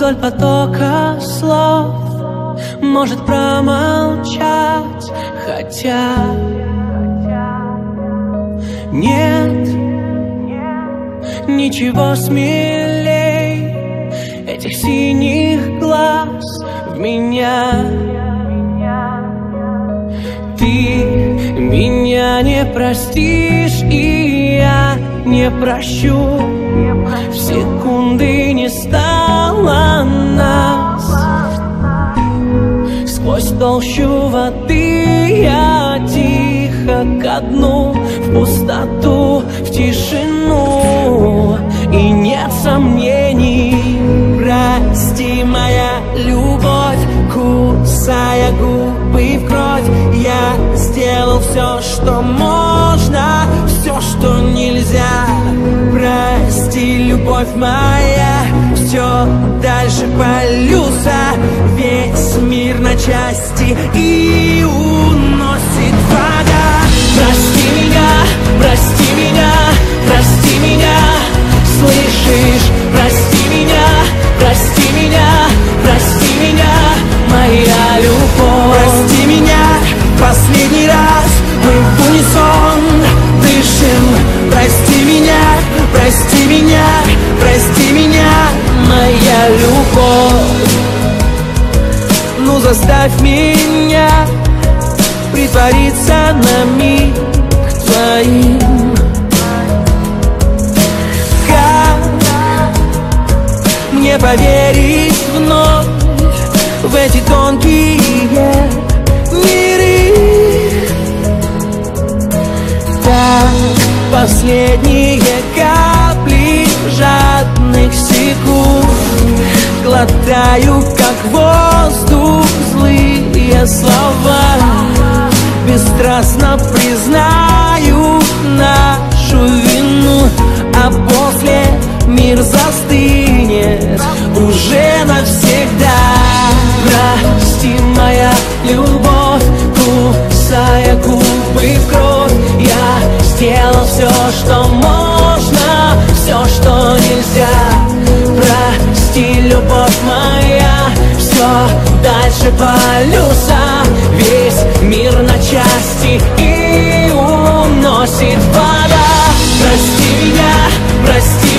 вдоль потока слов. Может промолчать, хотя Нет ничего смелей Этих синих глаз в меня. Ты меня не простишь И я не прощу. В секунды не стало толщу воды я тихо ко дну В пустоту, в тишину. И нет сомнений Прости, моя любовь Кусая губы в кровь. Я сделал все, что можно Все, что нельзя. Прости, любовь моя Все дальше полюса части И заставь меня Притвориться на миг твоим. Как мне поверить вновь В эти тонкие миры? Так последние капли жадных секунд Глотаю, как воздух, любовь, кусая губы в кровь Я сделал все, что можно, все, что нельзя. Прости, любовь моя, все дальше полюса Весь мир на части и уносит вода. Прости меня, прости